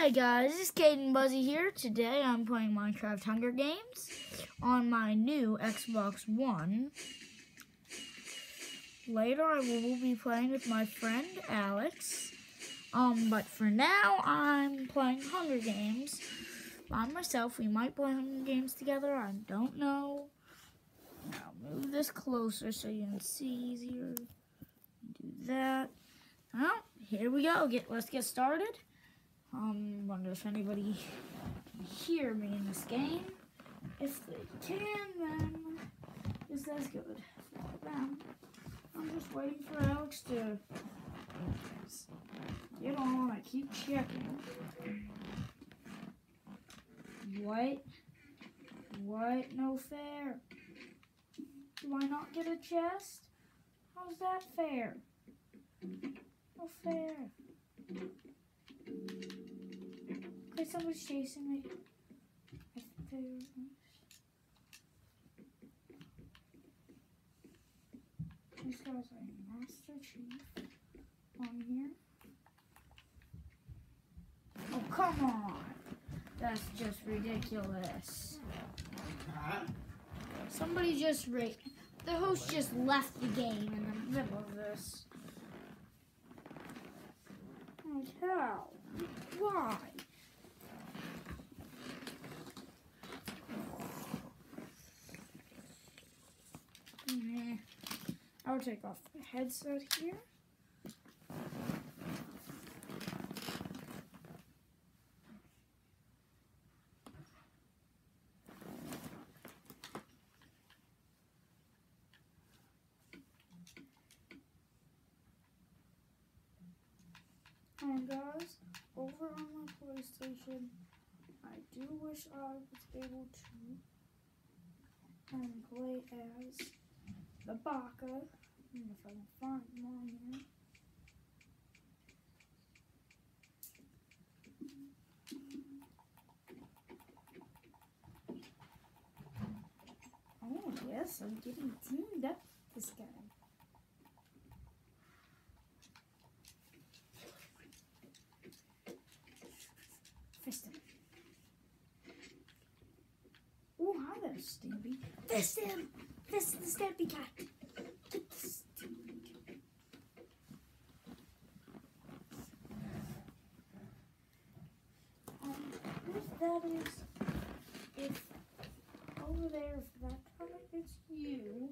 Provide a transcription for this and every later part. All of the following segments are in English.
Hey guys, it's Caden Buzzy here. Today I'm playing Minecraft Hunger Games on my new Xbox One. Later I will be playing with my friend Alex. Um, but for now I'm playing Hunger Games by myself. We might play Hunger Games together, I don't know. I'll move this closer so you can see easier. Do that. Well, here we go. Get let's get started. Um, wonder if anybody can hear me in this game. If they can, then it's as good. I'm just waiting for Alex to get on. I keep checking. What? What? No fair. Do I not get a chest? How's that fair? No fair. Okay, somebody's chasing me. This guy's a Master Chief on here. Oh, come on! That's just ridiculous. Somebody just ra The host just left the game in the middle of this. Like, how? Why? Nah. I'll take off the headset here. And guys, over on my I do wish I was able to um, play as the Baka. And if I can find him here. Oh yes, I'm getting teamed up this guy. Fist him. Oh, hi there, Stimpy. Fist him! Fist the Stimpy cat. Get cat. Um, if that is, if over there, if that comment is you,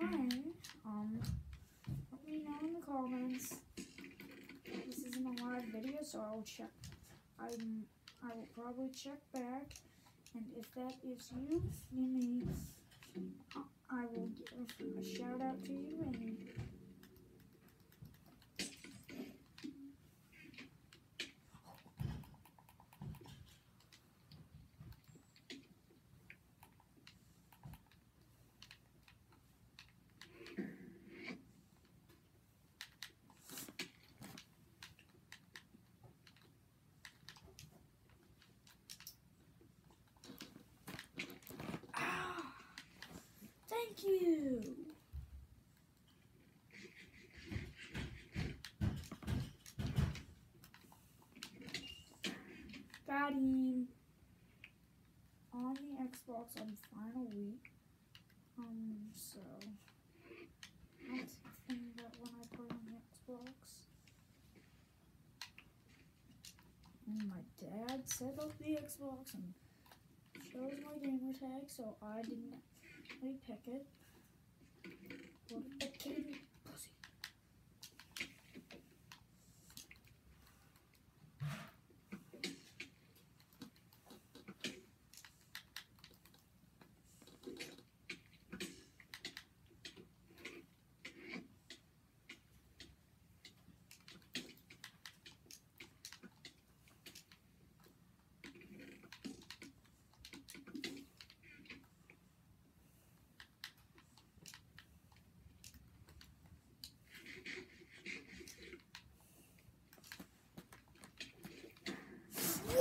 then, um, let me know in the comments. This isn't a live video, so I'll check I'm, I will probably check back, and if that is you, you may, I will give a shout out to you, and thank you. Got him on the Xbox on final week. Um, so that's the thing that when I play on the Xbox. And my dad set up the Xbox and chose my gamer tag, so I didn't actually pick it. Kid pussy.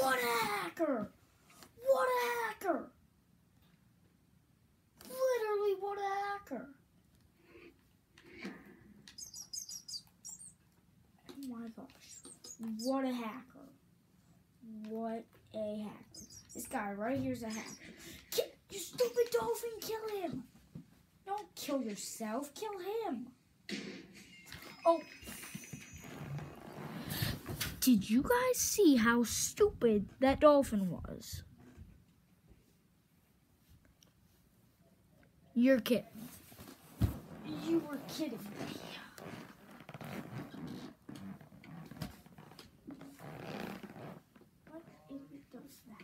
What a hacker! What a hacker! Literally, what a hacker! Oh my gosh. What a hacker. what a hack. This guy right here's a hacker. Ki- you stupid dolphin, kill him! Don't kill yourself, kill him. Oh. Did you guys see how stupid that dolphin was? You're kidding. You were kidding me. What if it does that?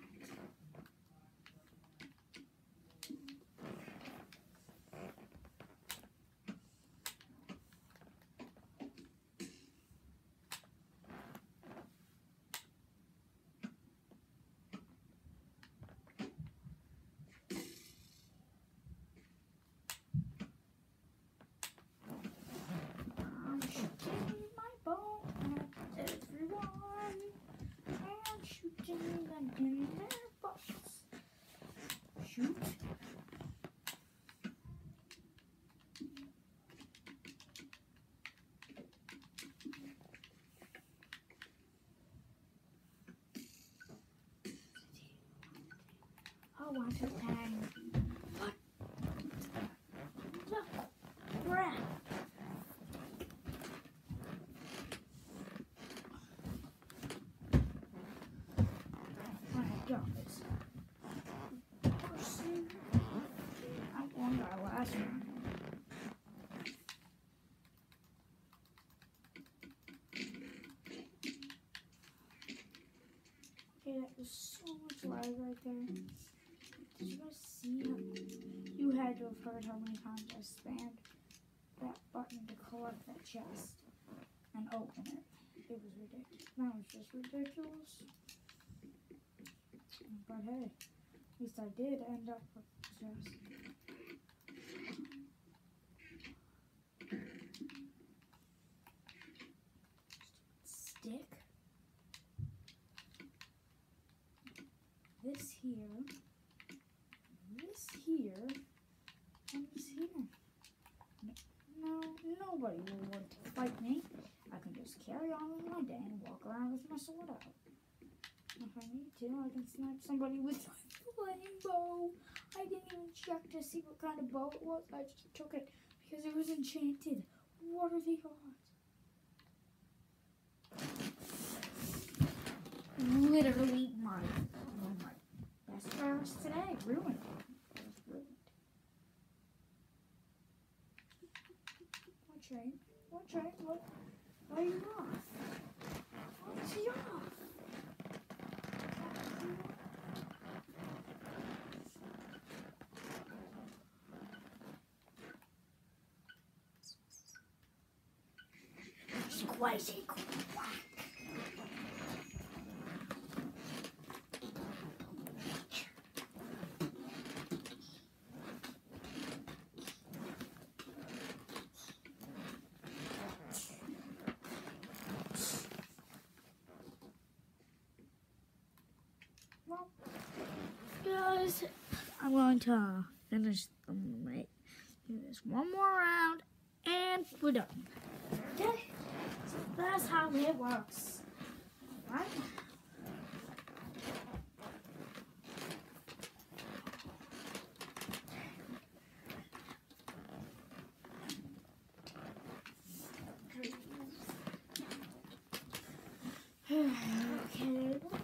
I'm shooting my bow at everyone. I'm shooting them in their butts. Shoot. Oh, want to bang. What? Crap. my guys. Person, I won our last round. Okay, that was so much lag right there. Did you guys see how you had to have heard how many times I spammed that button to collect that chest and open it? It was ridiculous. That was just ridiculous. But hey, at least I did end up with the chest. Stick. This here. This here. And this here. No, nobody will want to fight me. I can just carry on with my day and walk around with my sword out. If I need to, I can snipe somebody with my flame bow. I didn't even check to see what kind of bow it was. I just took it because it was enchanted. What are the odds? Literally my, of my best friends today ruined ruined. What train? What train? What? Why are you off? Squishy quack. Well, guys, I'm going to finish the ma- do this one more round, and we're done. Okay, that's how it works. Right? okay, one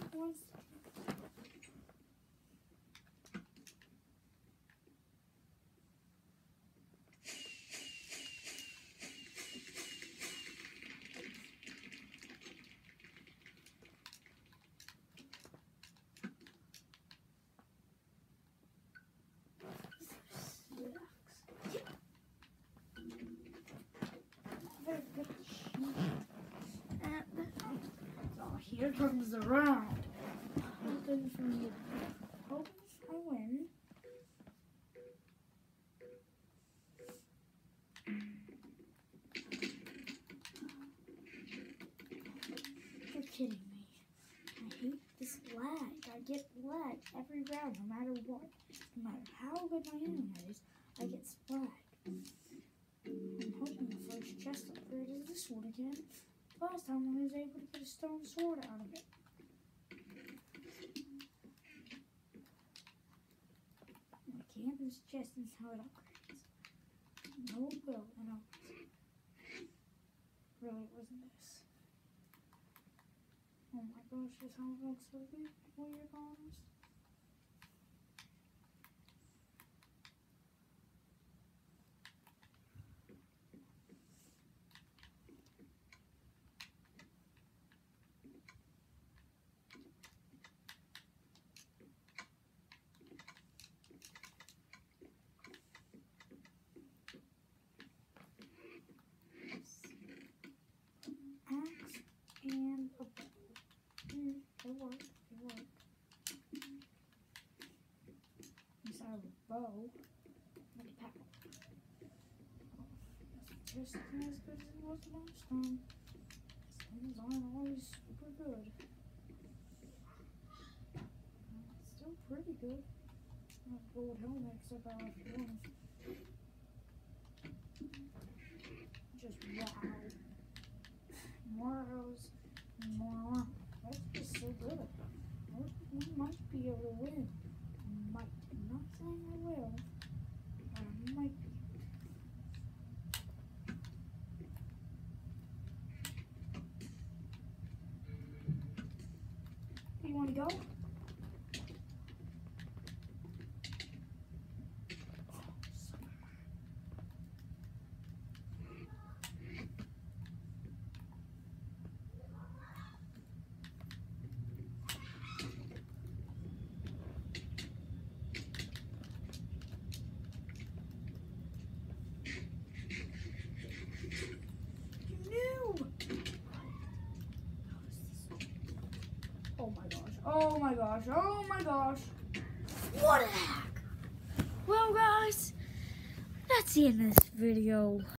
Oh, here comes the round. Hoping for me. Hoping I win. You're kidding me. I hate this lag. I get lag every round, no matter what. No matter how good my internet is, I get splat. I'm hoping the first chest upgrade is this one again. Last time I was able to get a stone sword out of it. I can't, this chest is how it upgrades. No will and operates. Really, it wasn't this. Oh my gosh, this home looks so weird almost. Of a bow, like a pack. That's just as good as it was last time. Things aren't always super good. It's still pretty good. Not gold helmet, except I the one. Just wow more arrows, more. That's just so good. We might be able to win. Might. I'm not saying I will, but I might be. To go? You knew! Oh my gosh. Oh my gosh. Oh my gosh. What a hack! Well, guys, that's the end of this video.